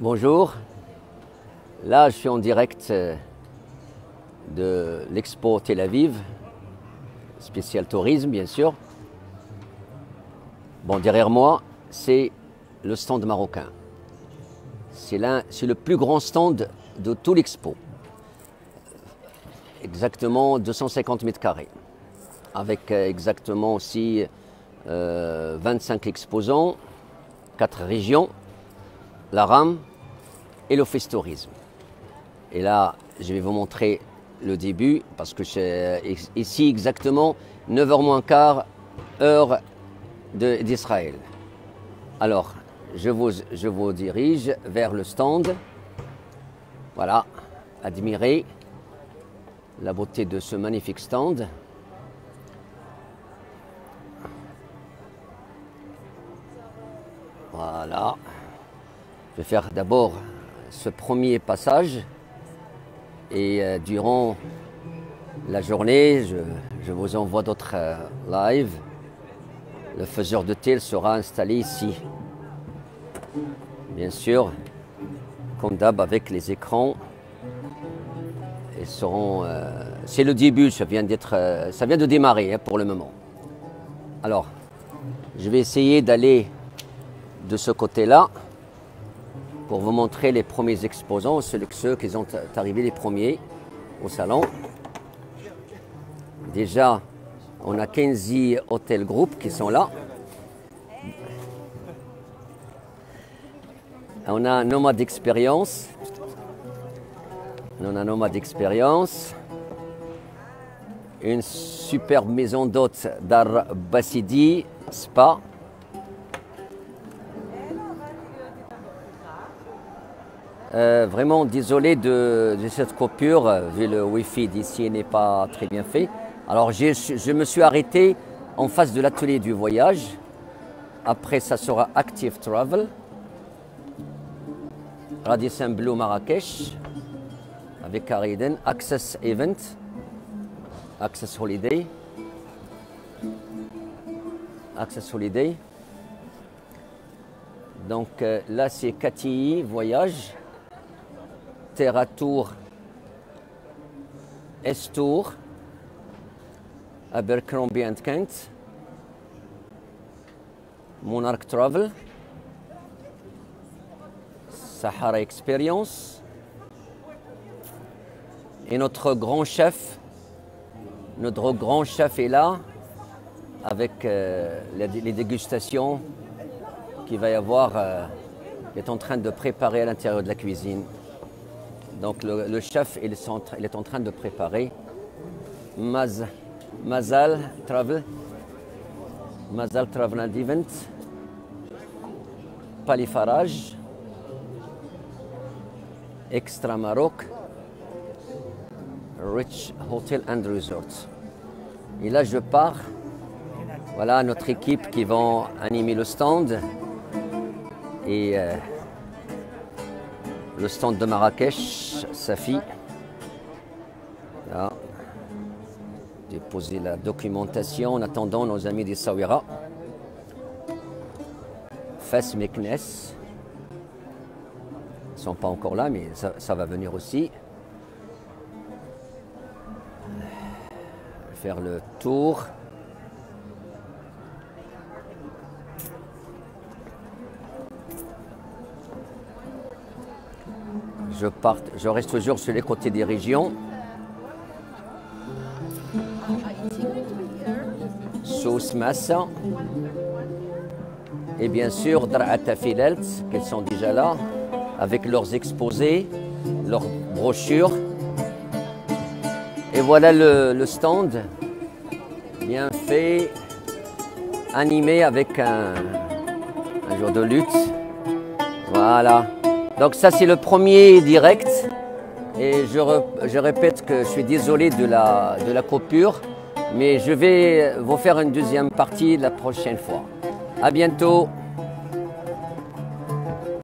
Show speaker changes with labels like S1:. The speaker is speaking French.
S1: Bonjour. Là, je suis en direct euh, de l'Expo Tel Aviv, spécial tourisme, bien sûr. Bon, derrière moi, c'est le stand marocain. C'est le plus grand stand de tout l'Expo. Exactement 250 mètres carrés. Avec euh, exactement aussi euh, 25 exposants, 4 régions, la RAM et l'Office Tourisme. Et là, je vais vous montrer le début parce que c'est ici exactement 9h moins quart, heure d'Israël. Alors, je vous, je vous dirige vers le stand. Voilà, admirez la beauté de ce magnifique stand. Voilà. Je vais faire d'abord ce premier passage et euh, durant la journée, je, je vous envoie d'autres euh, lives. Le faiseur de tel sera installé ici. Bien sûr, comme d'hab avec les écrans. Ils seront. euh, c'est le début, ça vient d'être, euh, ça vient de démarrer hein, pour le moment. Alors, je vais essayer d'aller de ce côté-là pour vous montrer les premiers exposants, ceux, qui sont arrivés les premiers au salon. Déjà, on a 15 hôtels groupes qui sont là. On a Nomade Expérience. On a. Une superbe maison d'hôtes d'Ar Bassidi Spa. Euh, vraiment désolé de, cette coupure, euh, vu le Wi-Fi d'ici n'est pas très bien fait. Alors je me suis arrêté en face de l'atelier du voyage. Après, ça sera Active Travel. Radisson Blue Marrakech avec Ariden. Access Event. Access Holiday. Access Holiday. Donc euh, là, c'est Cathy Voyage. Terra Tour, Estour, Abercrombie and Kent, Monarch Travel, Sahara Experience, et notre grand chef, notre grand chef est là avec euh, les, dégustations qu'il va y avoir, euh, il est en train de préparer à l'intérieur de la cuisine. Donc le, chef est, en, train- de préparer Maz, Mazal Travel, Mazal Travel and Event, Palifarage, Extra Maroc, Rich Hotel and Resort. Et là je pars. Voilà notre équipe qui vont animer le stand. Et euh, le stand de Marrakech, Safi. Là. Déposer la documentation en attendant nos amis des Sawira. Fes Meknes. Ils ne sont pas encore là, mais ça, ça va venir aussi. Faire le tour. Je, reste toujours sur les côtés des régions. Sous Massa. Et bien sûr, Dra'ata Filelt, qui sont déjà là, avec leurs exposés, leurs brochures. Et voilà le, le stand, bien fait, animé avec un, un jour de lutte. Voilà. Donc ça c'est le premier direct. Et je, répète que je suis désolé de la, de la coupure, mais je vais vous faire une deuxième partie la prochaine fois. À bientôt.